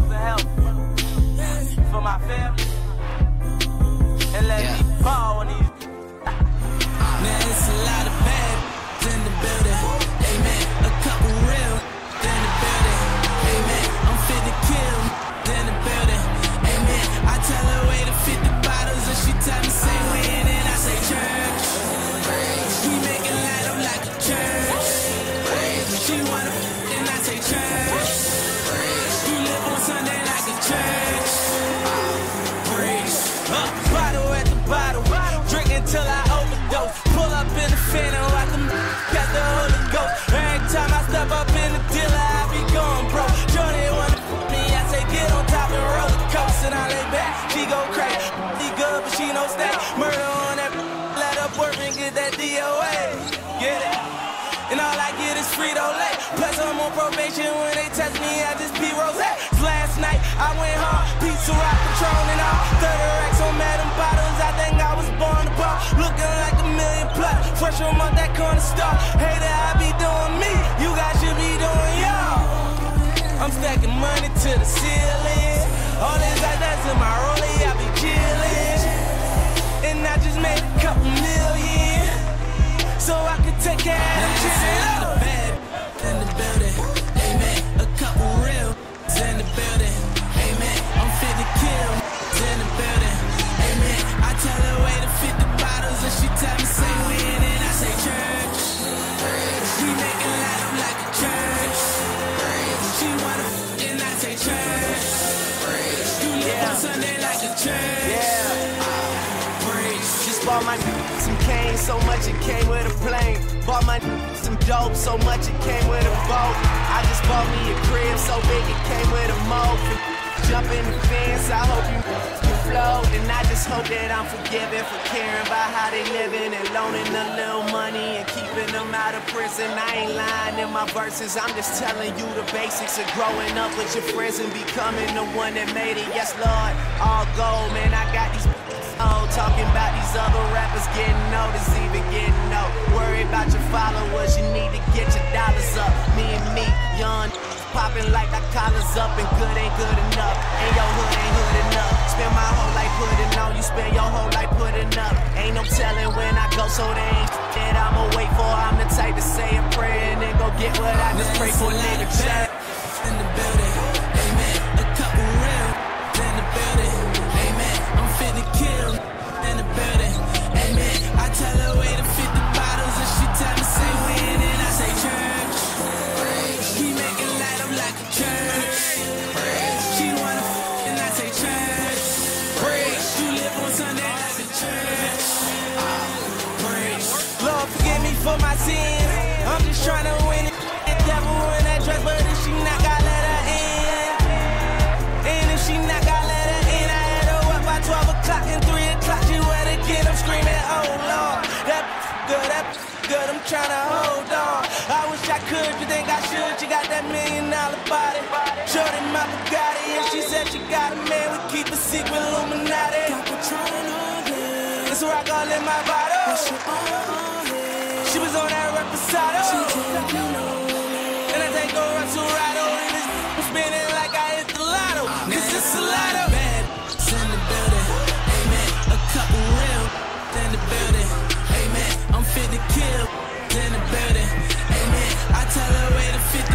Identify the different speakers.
Speaker 1: for help no stay. Murder on that, let up work and get that DOA. Get it? And all I get is Frito Lay. Plus I'm on probation when they test me, I just be rose. Last night I went hard, pizza rock Patron and all. 30 racks on Madam Bottles, I think I was born to ball. Looking like a million plus, fresh from out that corner store. Hey there, I be doing me, you guys should be doing y'all. I'm stacking money to the ceiling. All this like that's in my rollie, I be chillin'. And I just made a couple million. So I could take care of the bad in the building. Amen. A couple real in the building. Amen. I'm fit to kill in the building. Amen. I tell her way to 50 bottles and she tell me say when and I say church. We make it light up like a church. She wanna and I say church. You live on Sunday like a church.
Speaker 2: Bought my some cane, so much it came with a plane. Bought my some dope, so much it came with a boat. I just bought me a crib, so big it came with a moat. Jump in the fence, I hope you can float. And I just hope that I'm forgiven for caring about how they living and loaning a little money and keeping them out of prison. I ain't lying in my verses, I'm just telling you the basics of growing up with your friends and becoming the one that made it. Yes, Lord, all gold, man. I got these about these other rappers getting noticed, even getting no. Worry about your followers, you need to get your dollars up. Me and me, young, popping like our collars up, and good ain't good enough. And your hood ain't hood enough. Spend my whole life putting on, you spend your whole life putting up. Ain't no telling when I go, so they ain't that I'ma wait for. I'm the type to say a prayer and then go get what I just pray for, nigga.
Speaker 1: 10. I'm just trying to win it. The devil in that dress, but if she knock, I let her in. And if she knock, I let her in. I had her up by 12 o'clock and 3 o'clock. She wet again. I'm screaming, oh lord. That good, that good. I'm trying to hold on. I wish I could, you think I should? You got that million dollar body. Shorty my Bugatti, and she said she got a man. We keep a secret Illuminati. Got Patron on me. That's where I call it, my bottle. That's your she was on that reposado. And I take go right to Rado. And it's spinning like I hit the lotto. Ah, Cause it's a lotto. Ah, Bad send the building. Amen. A couple real in the building. Amen. I'm fit to kill in the building. Amen. I tell her where to fit